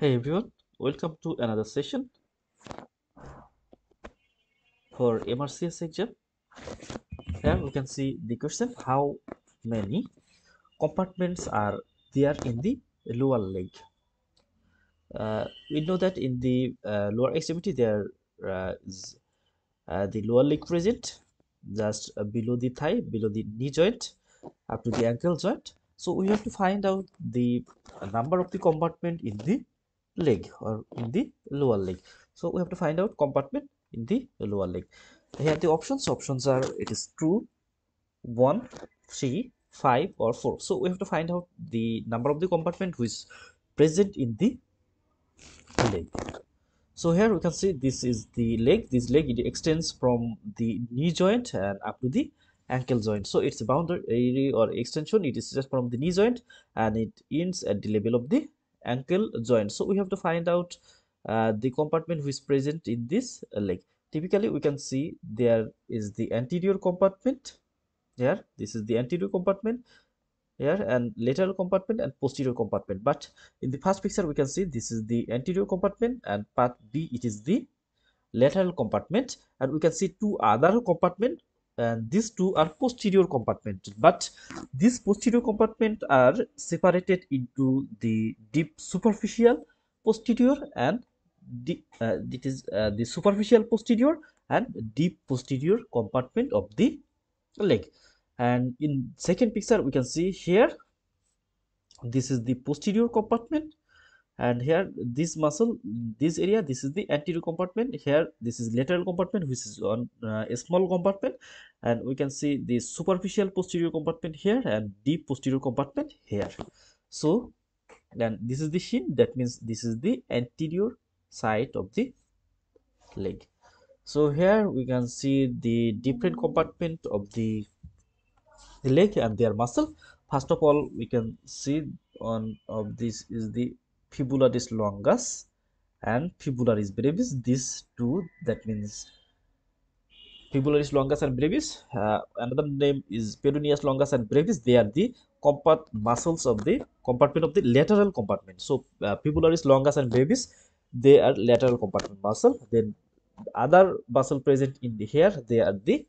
Hey everyone, welcome to another session for MRCS exam. Here we can see the question how many compartments are there in the lower leg. Uh, we know that in the uh, lower extremity there uh, is uh, the lower leg present just uh, below the thigh, below the knee joint up to the ankle joint. So we have to find out the number of the compartment in the leg or in the lower leg. So we have to find out compartment in the lower leg. Here the options. Options are it is true one three five or 4 so we have to find out the number of the compartment which is present in the leg. So here we can see this is the leg. This leg it extends from the knee joint and up to the ankle joint. So its boundary or extension. It is just from the knee joint and it ends at the level of the ankle joint. So we have to find out uh, the compartment which is present in this leg. Typically we can see there is the anterior compartment here. This is the anterior compartment here and lateral compartment and posterior compartment. But in the first picture we can see this is the anterior compartment and part b it is the lateral compartment. And we can see two other compartment and these two are posterior compartment. But these posterior compartment are separated into the deep superficial posterior and the uh, it is uh, the superficial posterior and deep posterior compartment of the leg. And in second picture we can see here this is the posterior compartment and here this muscle this area this is the anterior compartment. Here this is lateral compartment which is on uh, a small compartment. And we can see the superficial posterior compartment here and deep posterior compartment here. So then this is the shin. That means this is the anterior side of the leg. So here we can see the different compartment of the, the leg and their muscle. First of all we can see on of this is the fibularis longus and fibularis brevis. These two that means fibularis longus and brevis. Uh, another name is peroneus longus and brevis. They are the compart muscles of the compartment of the lateral compartment. So uh, fibularis longus and brevis they are lateral compartment muscle. Then other muscle present in the hair they are the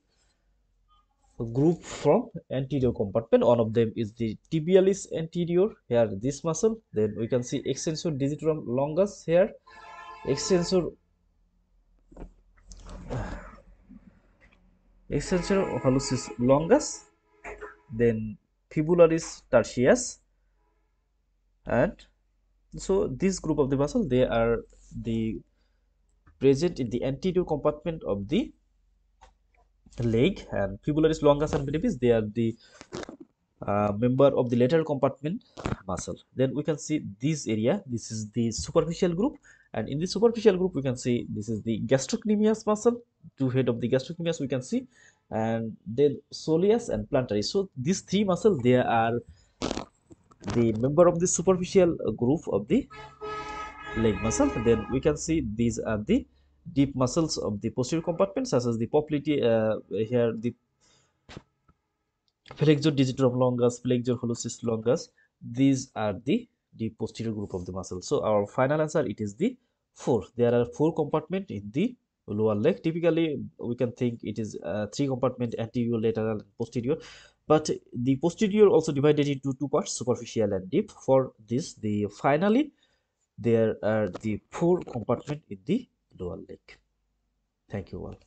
group from anterior compartment. One of them is the tibialis anterior here this muscle. Then we can see extensor digitorum longus here extensor extensor hallucis longus. Then fibularis tertius. And so this group of the muscle they are the present in the anterior compartment of the leg and fibularis longus and brevis they are the uh, member of the lateral compartment muscle. Then we can see this area. This is the superficial group. And in the superficial group we can see this is the gastrocnemius muscle. Two head of the gastrocnemius we can see. And then soleus and plantaris. So these three muscles they are the member of the superficial group of the leg muscle. Then we can see these are the deep muscles of the posterior compartment such as the poplite uh, here the flexor digitorum longus flexor hallucis longus. These are the the posterior group of the muscle. So our final answer it is the four. There are four compartment in the lower leg. Typically we can think it is uh, three compartment anterior lateral and posterior. But the posterior also divided into two parts superficial and deep. For this the finally there are the four compartment in the lower leg thank you all